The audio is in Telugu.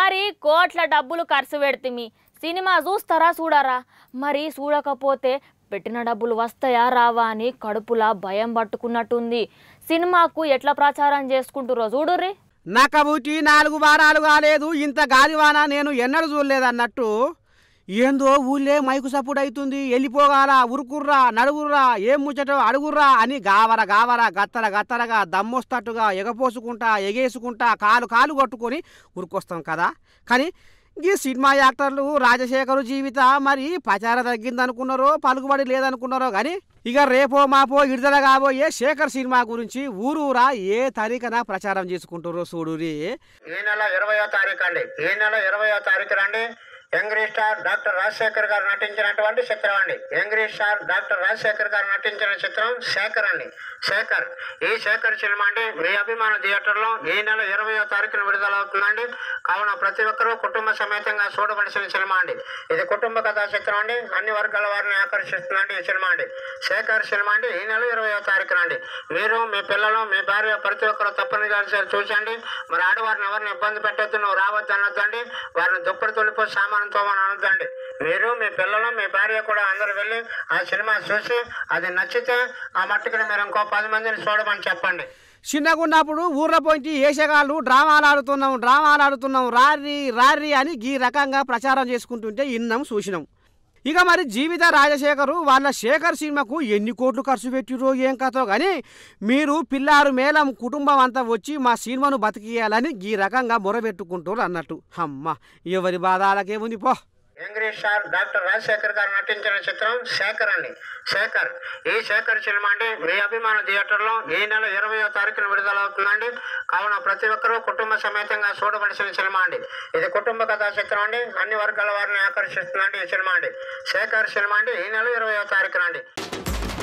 మరి కోట్ల డబ్బులు ఖర్చు పెడితే సినిమా చూస్తారా చూడరా? మరి చూడకపోతే పెట్టిన డబ్బులు వస్తాయా రావా అని కడుపులా భయం పట్టుకున్నట్టుంది. సినిమాకు ఎట్లా ప్రచారం చేసుకుంటురో చూడుర్రి. నక్కబుట్టి నాలుగు వారాలు కాలేదు ఇంత గాలివాన నేను ఎన్నడూ చూడలేదన్నట్టు ఏందో ఊళ్ళే మైకు సపోర్ట్ అవుతుంది వెళ్ళిపోగారా ఉరుకుర్రా నడుగుర్రా ఏం ముచ్చటో అడుగుర్రా అని గావర గావర గత్తర గత్తరగా దమ్మొస్తట్టుగా ఎగపోసుకుంటా ఎగేసుకుంటా కాలు కాలు కొట్టుకొని ఉరుకొస్తాం కదా. కానీ ఈ సినిమా యాక్టర్లు రాజశేఖరు జీవిత మరి ప్రచార తగ్గిందనుకున్నారో పలుకుబడి లేదనుకున్నారో కానీ ఇక రేపో మాపో విడుదల కాబోయే శేఖర్ సినిమా గురించి ఊరూరా ఏ తరీకన ప్రచారం చేసుకుంటారో చూడురి. ఈ నెల ఇరవయో తారీఖు అండి ఈ నెల ఇరవయో తారీఖు రండి. యంగ్రీ స్టార్ డాక్టర్ రాజశేఖర్ గారు నటించినటువంటి చిత్రం అండి. యంగ్రీ స్టార్ డాక్టర్ రాజశేఖర్ గారు నటించిన చిత్రం శేఖర్ అండి. శేఖర్ ఈ శేఖర్ సినిమా అండి మీ అభిమాన థియేటర్లో ఈ నెల ఇరవయో తారీఖున విడుదలవుతుందండి. కావున ప్రతి ఒక్కరూ కుటుంబ సమేతంగా చూడవలసిన సినిమా అండి. ఇది కుటుంబ కథా చిత్రం అండి. అన్ని వర్గాల వారిని ఆకర్షిస్తుందండి ఈ సినిమా అండి. శేఖర్ సినిమా అండి ఈ నెల ఇరవయో తారీఖున అండి. మీరు మీ పిల్లలు మీ భార్య ప్రతి ఒక్కరు తప్పనిసరి చూసండి. మరి ఆడవారిని ఎవరిని ఇబ్బంది పెట్టొద్దు నువ్వు రావద్దు అనొద్దండి. వారిని దుప్పటి తొలిపో సామానంతో మనం అనొద్దండి. మీరు మీ పిల్లలు మీ భార్య కూడా అందరూ వెళ్ళి ఆ సినిమా చూసి అది నచ్చితే ఆ మట్టుకుని మీరు ఇంకో పది మందిని చూడమని చెప్పండి. చిన్నగా ఉన్నప్పుడు ఊర్లో పోయి ఏషగాళ్ళు డ్రామాలు ఆడుతున్నాం డ్రామాలు ఆడుతున్నాం రారి రారి అని ఈ రకంగా ప్రచారం చేసుకుంటుంటే ఇన్నాం చూసినాం. ఇక మరి జీవిత రాజశేఖరు వాళ్ళ శేఖర్ సినిమాకు ఎన్ని కోట్లు ఖర్చు పెట్టిరో ఏం కథో కానీ మీరు పిల్లారు మేళం కుటుంబం అంతా వచ్చి మా సినిమాను బతికియాలని ఈ రకంగా మొరబెట్టుకుంటారు అన్నట్టు. అమ్మ ఎవరి బాధాలకేముంది పో. యంగ్ డాక్టర్ రాజశేఖర్ గారు నటించిన చిత్రం శేఖర్ అండి. శేఖర్ ఈ శేఖర్ సినిమా అండి మీ అభిమాన థియేటర్లో ఈ నెల ఇరవయో తారీఖున విడుదలవుతుందండి. కావున ప్రతి ఒక్కరూ కుటుంబ సమేతంగా చూడవలసిన సినిమా అండి. ఇది కుటుంబ కథా చిత్రం అండి. అన్ని వర్గాల వారిని ఆకర్షిస్తుందండి ఈ సినిమా అండి. శేఖర్ సినిమా అండి ఈ నెల ఇరవయో తారీఖున అండి.